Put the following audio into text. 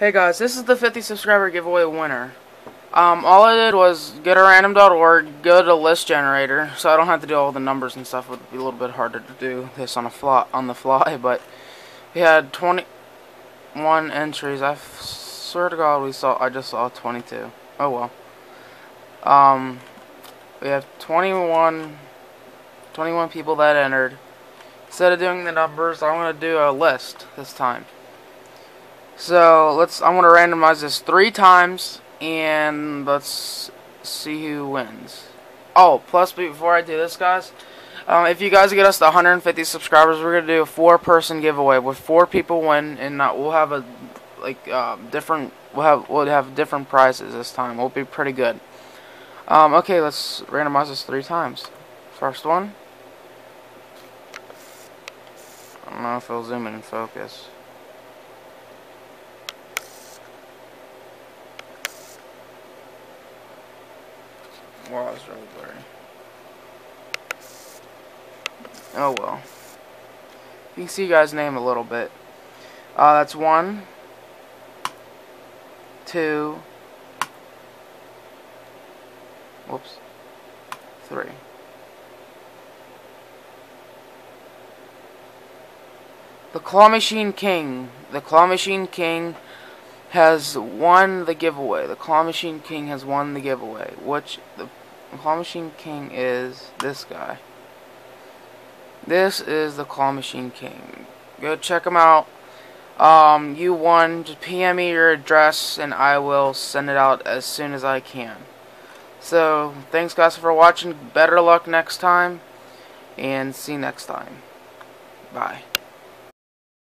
Hey guys, this is the 50 subscriber giveaway winner. Um, all I did was get a random.org, go to list generator, so I don't have to do all the numbers and stuff. It would be a little bit harder to do this on a fly, on the fly, but we had 21 entries. I swear to God, we saw I just saw 22. Oh well. Um, we have 21, 21 people that entered. Instead of doing the numbers, I'm gonna do a list this time. So let's. I'm gonna randomize this three times, and let's see who wins. Oh, plus before I do this, guys, um, if you guys get us to 150 subscribers, we're gonna do a four-person giveaway with four people win, and we'll have a like uh, different. We'll have we'll have different prizes this time. We'll be pretty good. Um, okay, let's randomize this three times. First one. I don't know if it'll zoom in and focus. Wow, it's really blurry. Oh well. You can see you guys' name a little bit. Uh, that's one, two, whoops, three. The Claw Machine King. The Claw Machine King has won the giveaway. The Claw Machine King has won the giveaway. Which the Claw Machine King is this guy. This is the Claw Machine King. Go check him out. Um, you won. Just PM me your address and I will send it out as soon as I can. So, thanks guys for watching. Better luck next time. And see you next time. Bye.